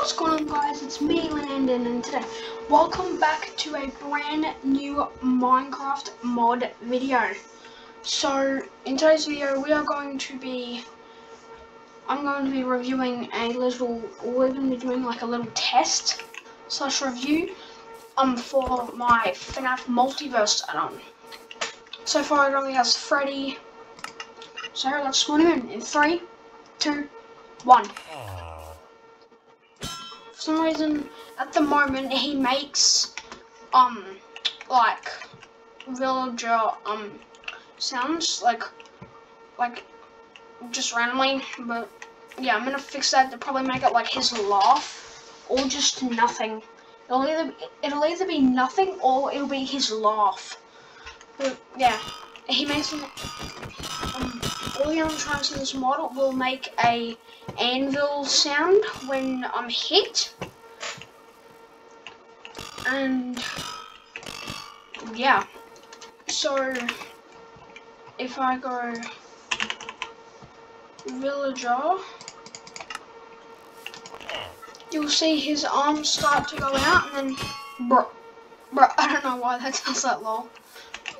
What's going on guys, it's me Landon and today welcome back to a brand new Minecraft mod video. So in today's video we are going to be I'm going to be reviewing a little we're going to be doing like a little test slash review um for my FNAF multiverse add-on. So far it only has Freddy. So let's spawn him in in three, two, one for some reason at the moment he makes um like villager um sounds like like just randomly but yeah I'm gonna fix that to probably make it like his laugh or just nothing. It'll either it'll either be nothing or it'll be his laugh. But yeah he makes in this model will make a anvil sound when I'm hit. And yeah, so if I go villager, you'll see his arms start to go out and then, bro, bro, I don't know why that sounds that low.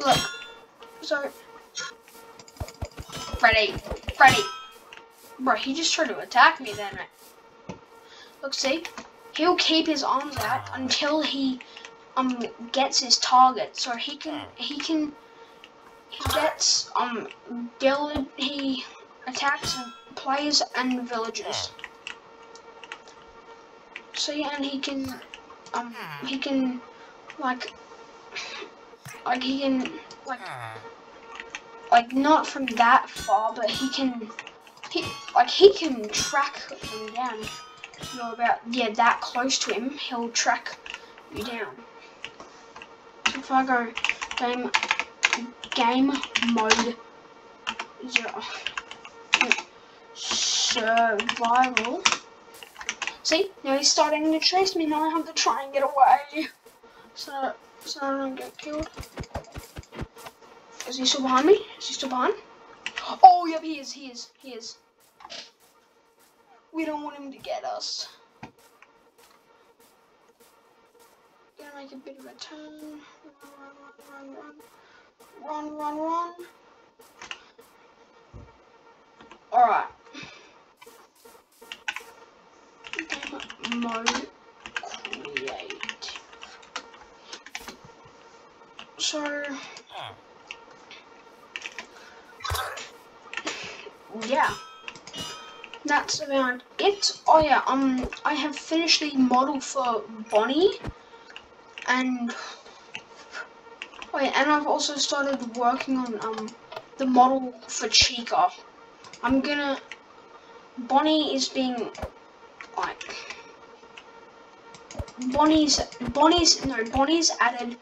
Look, so, Freddy, Freddy. Bro, he just tried to attack me then. Look, see? He'll keep his arms out until he um gets his target. So he can he can he gets um vill he attacks players and villagers. So yeah, and he can um he can like like he can like like not from that far, but he can he, like he can track them down. If you're about yeah that close to him, he'll track you down. So if I go game game mode zero survival. See, now he's starting to chase me. Now I have to try and get away, so so I don't get killed. Is he still behind me? Is he still behind? Oh, yep, he is, he is, he is. We don't want him to get us. Gonna make a bit of a turn. Run, run, run, run. Run, run, run. Alright. Game mode create. So yeah, that's about it. Oh yeah, um, I have finished the model for Bonnie, and oh yeah, and I've also started working on um the model for Chica. I'm gonna Bonnie is being like Bonnie's Bonnie's no Bonnie's added.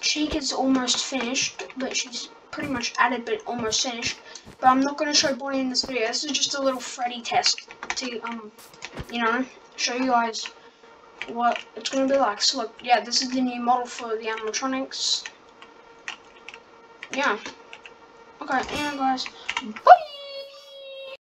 Chica's almost finished, but she's pretty much added but almost finished. But I'm not going to show Bonnie in this video. This is just a little Freddy test to, um, you know, show you guys what it's going to be like. So look, yeah, this is the new model for the animatronics. Yeah. Okay, and guys, bye!